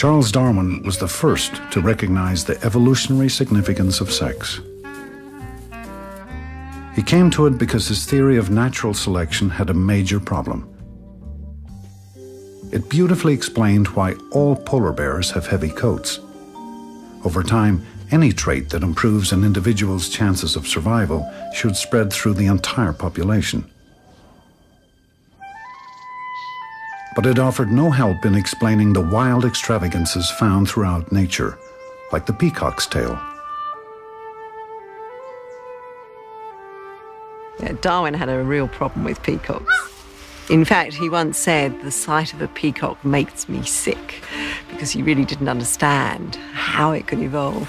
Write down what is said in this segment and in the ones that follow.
Charles Darwin was the first to recognize the evolutionary significance of sex. He came to it because his theory of natural selection had a major problem. It beautifully explained why all polar bears have heavy coats. Over time, any trait that improves an individual's chances of survival should spread through the entire population. But it offered no help in explaining the wild extravagances found throughout nature, like the peacock's tail. Yeah, Darwin had a real problem with peacocks. In fact, he once said, The sight of a peacock makes me sick, because he really didn't understand how it could evolve.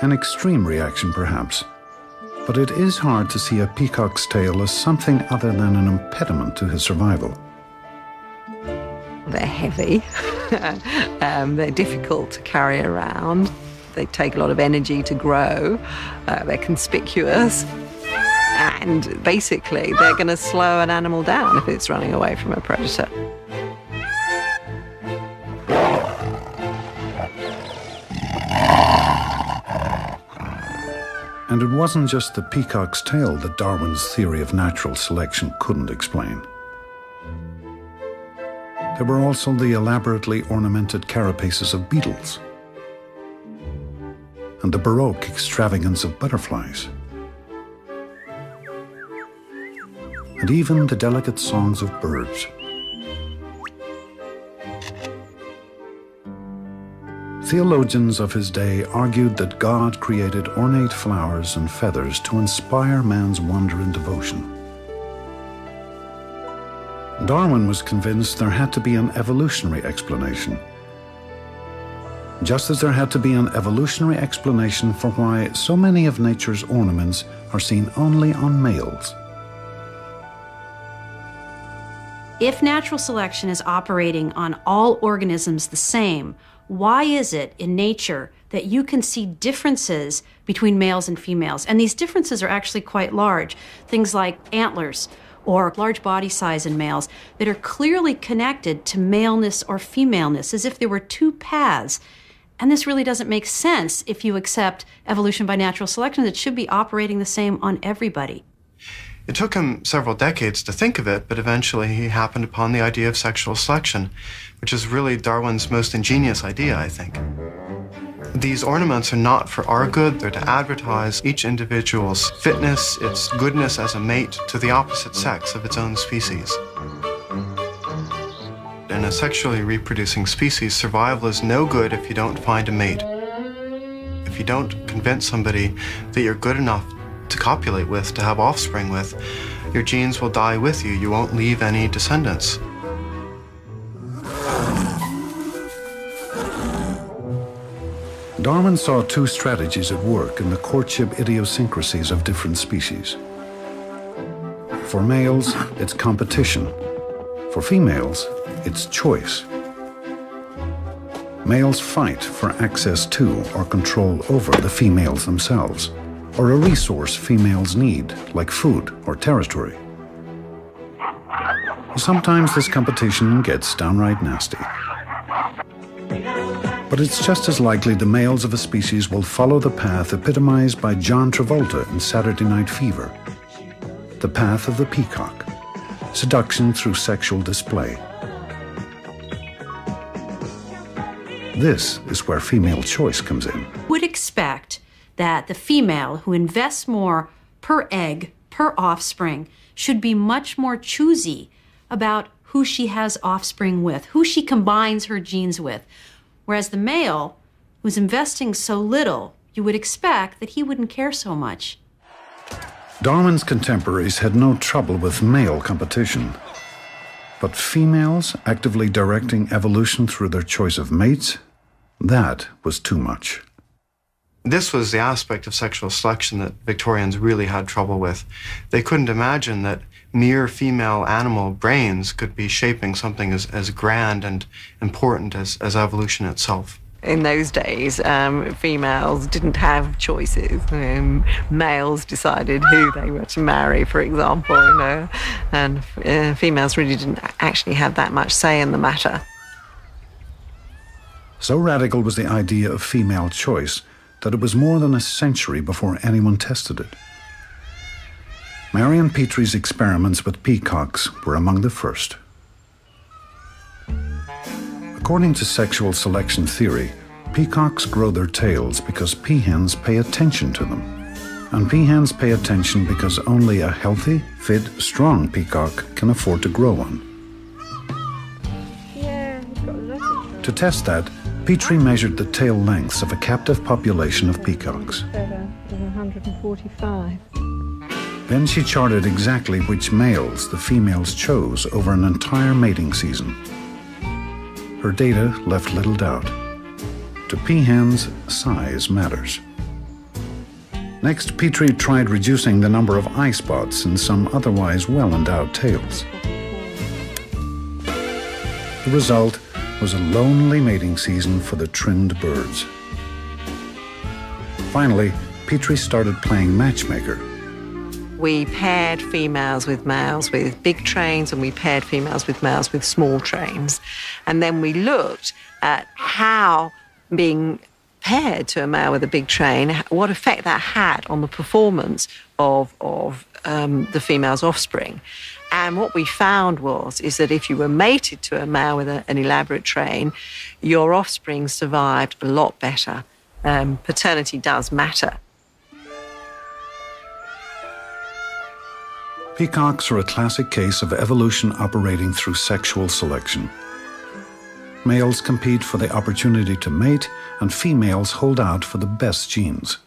An extreme reaction, perhaps, but it is hard to see a peacock's tail as something other than an impediment to his survival. They're heavy, um, they're difficult to carry around, they take a lot of energy to grow, uh, they're conspicuous. And basically, they're going to slow an animal down if it's running away from a predator. Wasn't just the peacock's tail that Darwin's theory of natural selection couldn't explain. There were also the elaborately ornamented carapaces of beetles and the baroque extravagance of butterflies. and even the delicate songs of birds. Theologians of his day argued that God created ornate flowers and feathers to inspire man's wonder and devotion. Darwin was convinced there had to be an evolutionary explanation. Just as there had to be an evolutionary explanation for why so many of nature's ornaments are seen only on males. If natural selection is operating on all organisms the same, why is it in nature that you can see differences between males and females? And these differences are actually quite large. Things like antlers or large body size in males that are clearly connected to maleness or femaleness, as if there were two paths. And this really doesn't make sense if you accept evolution by natural selection that should be operating the same on everybody. It took him several decades to think of it, but eventually he happened upon the idea of sexual selection, which is really Darwin's most ingenious idea, I think. These ornaments are not for our good, they're to advertise each individual's fitness, its goodness as a mate to the opposite sex of its own species. In a sexually reproducing species, survival is no good if you don't find a mate. If you don't convince somebody that you're good enough to copulate with, to have offspring with, your genes will die with you. You won't leave any descendants. Darwin saw two strategies at work in the courtship idiosyncrasies of different species. For males, it's competition. For females, it's choice. Males fight for access to or control over the females themselves or a resource females need, like food or territory. Sometimes this competition gets downright nasty. But it's just as likely the males of a species will follow the path epitomized by John Travolta in Saturday Night Fever the path of the peacock, seduction through sexual display. This is where female choice comes in. Would expect that the female who invests more per egg, per offspring, should be much more choosy about who she has offspring with, who she combines her genes with. Whereas the male, who's investing so little, you would expect that he wouldn't care so much. Darwin's contemporaries had no trouble with male competition. But females actively directing evolution through their choice of mates, that was too much. This was the aspect of sexual selection that Victorians really had trouble with. They couldn't imagine that mere female animal brains could be shaping something as, as grand and important as, as evolution itself. in those days, um, females didn't have choices. Um, males decided who they were to marry, for example, you know, and uh, females really didn't actually have that much say in the matter. So radical was the idea of female choice that it was more than a century before anyone tested it. Marion Petrie's experiments with peacocks were among the first. According to sexual selection theory, peacocks grow their tails because peahens pay attention to them. And peahens pay attention because only a healthy, fit, strong peacock can afford to grow one. Yeah, To test that, Petrie measured the tail lengths of a captive population of peacocks. 145. Then she charted exactly which males the females chose over an entire mating season. Her data left little doubt. To peahens, size matters. Next, Petrie tried reducing the number of eye spots in some otherwise well endowed tails. The result was a lonely mating season for the trimmed birds. Finally, Petrie started playing matchmaker we paired females with males with big trains and we paired females with males with small trains. And then we looked at how being paired to a male with a big train, what effect that had on the performance of, of um, the female's offspring. And what we found was is that if you were mated to a male with a, an elaborate train, your offspring survived a lot better. Um, paternity does matter. Peacocks are a classic case of evolution operating through sexual selection. Males compete for the opportunity to mate, and females hold out for the best genes.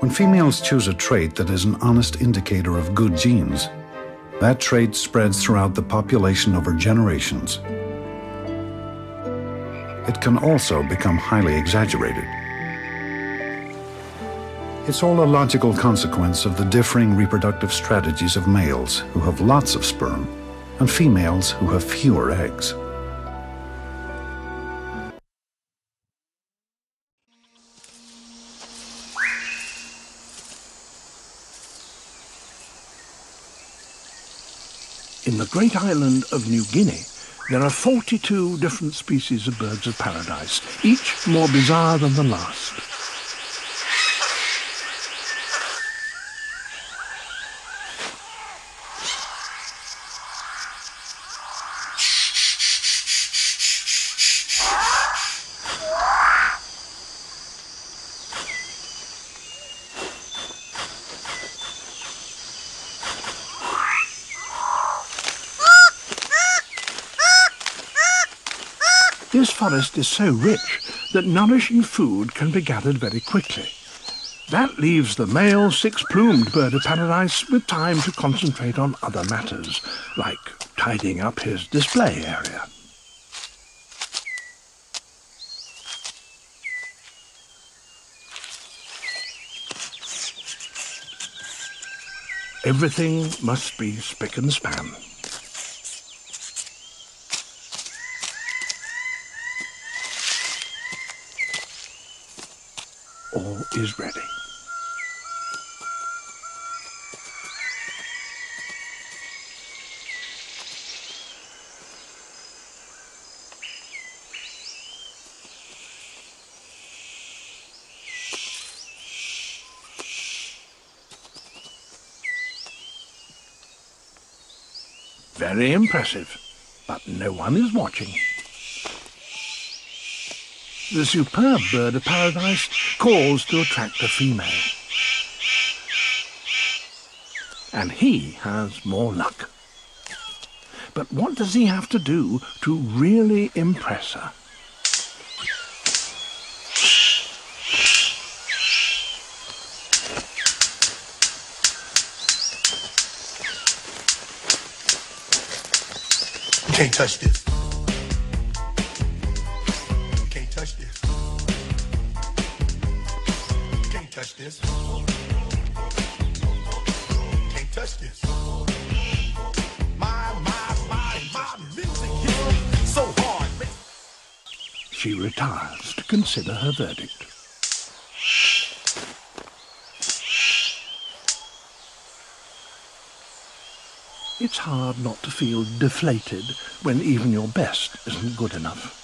When females choose a trait that is an honest indicator of good genes, that trait spreads throughout the population over generations. It can also become highly exaggerated. It's all a logical consequence of the differing reproductive strategies of males who have lots of sperm and females who have fewer eggs. In the great island of New Guinea, there are 42 different species of birds of paradise, each more bizarre than the last. This forest is so rich that nourishing food can be gathered very quickly. That leaves the male six-plumed bird of paradise with time to concentrate on other matters, like tidying up his display area. Everything must be spick and span. All is ready. Very impressive, but no one is watching. The superb bird of paradise calls to attract a female. And he has more luck. But what does he have to do to really impress her? can't touch this. This. Can't touch this. My, my, my, my music so hard. She retires to consider her verdict. It's hard not to feel deflated when even your best isn't good enough.